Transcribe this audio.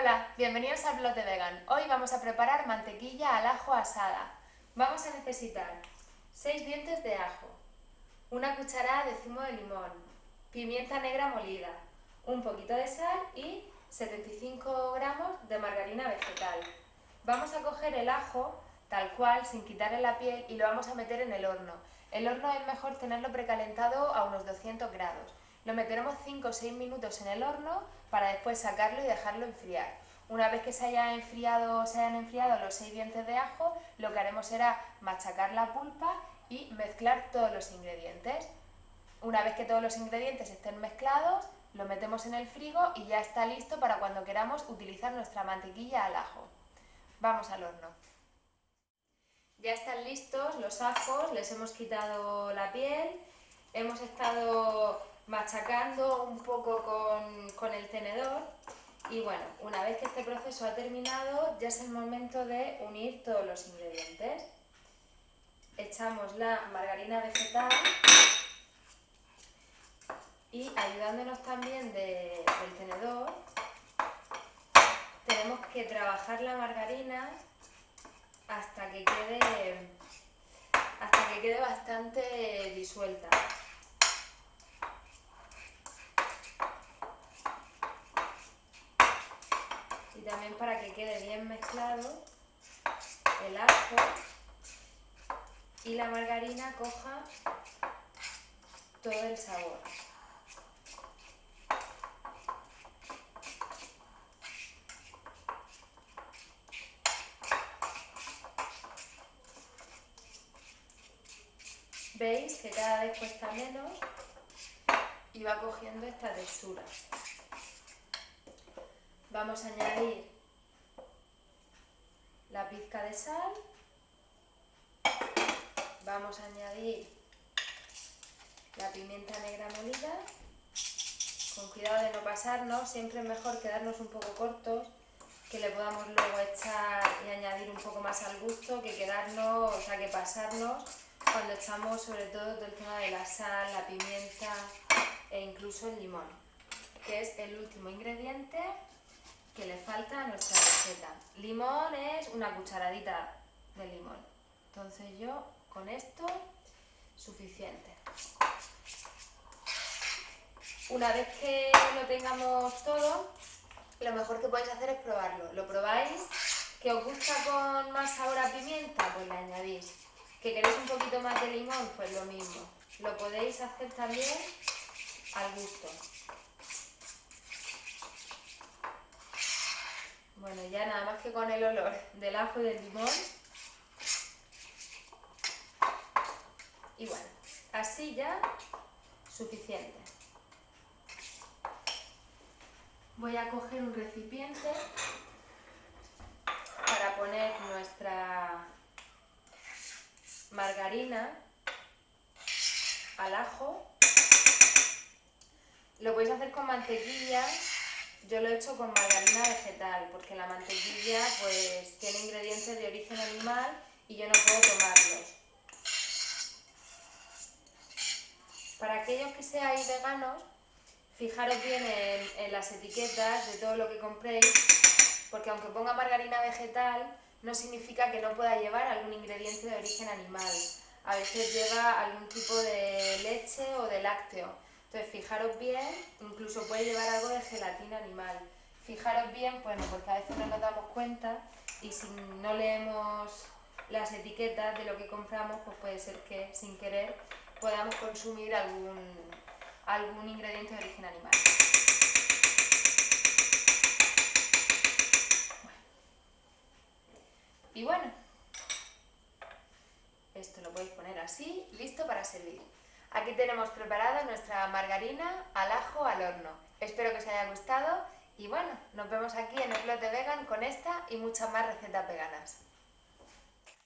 Hola, bienvenidos al blog de Vegan. Hoy vamos a preparar mantequilla al ajo asada. Vamos a necesitar 6 dientes de ajo, una cucharada de zumo de limón, pimienta negra molida, un poquito de sal y 75 gramos de margarina vegetal. Vamos a coger el ajo tal cual, sin quitarle la piel y lo vamos a meter en el horno. El horno es mejor tenerlo precalentado a unos 200 grados. Lo meteremos 5 o 6 minutos en el horno para después sacarlo y dejarlo enfriar. Una vez que se, haya enfriado, se hayan enfriado los 6 dientes de ajo, lo que haremos será machacar la pulpa y mezclar todos los ingredientes. Una vez que todos los ingredientes estén mezclados, lo metemos en el frigo y ya está listo para cuando queramos utilizar nuestra mantequilla al ajo. Vamos al horno. Ya están listos los ajos, les hemos quitado la piel, hemos estado machacando un poco con, el tenedor y bueno, una vez que este proceso ha terminado ya es el momento de unir todos los ingredientes. Echamos la margarina vegetal y ayudándonos también del tenedor tenemos que trabajar la margarina hasta que quede hasta que quede bastante disuelta. también para que quede bien mezclado el ajo y la margarina coja todo el sabor. Veis que cada vez cuesta menos y va cogiendo esta textura. Vamos a añadir la pizca de sal. Vamos a añadir la pimienta negra molida. Con cuidado de no pasarnos, siempre es mejor quedarnos un poco cortos, que le podamos luego echar y añadir un poco más al gusto, que quedarnos, o sea, que pasarnos cuando echamos sobre todo todo el tema de la sal, la pimienta e incluso el limón, que es el último ingrediente que le falta a nuestra receta. Limón es una cucharadita de limón. Entonces yo con esto suficiente. Una vez que lo tengamos todo, lo mejor que podéis hacer es probarlo. Lo probáis, que os gusta con más sabor a pimienta, pues le añadís. Que queréis un poquito más de limón, pues lo mismo. Lo podéis hacer también al gusto. Bueno, ya nada más que con el olor del ajo y del limón. Y bueno, así ya suficiente. Voy a coger un recipiente para poner nuestra margarina al ajo. Lo podéis hacer con mantequilla yo lo he hecho con margarina vegetal, porque la mantequilla pues tiene ingredientes de origen animal y yo no puedo tomarlos. Para aquellos que seáis veganos, fijaros bien en, las etiquetas de todo lo que compréis, porque aunque ponga margarina vegetal, no significa que no pueda llevar algún ingrediente de origen animal. A veces lleva algún tipo de leche o de lácteo. Entonces, fijaros bien, incluso puede llevar algo de gelatina animal. Fijaros bien, bueno, porque a veces no nos damos cuenta y si no leemos las etiquetas de lo que compramos, pues puede ser que sin querer podamos consumir algún, algún ingrediente de origen animal. Y bueno, esto lo podéis poner así, listo para servir. Aquí tenemos preparada nuestra margarina al ajo al horno. Espero que os haya gustado y bueno, nos vemos aquí en el blog de Vegan con esta y muchas más recetas veganas.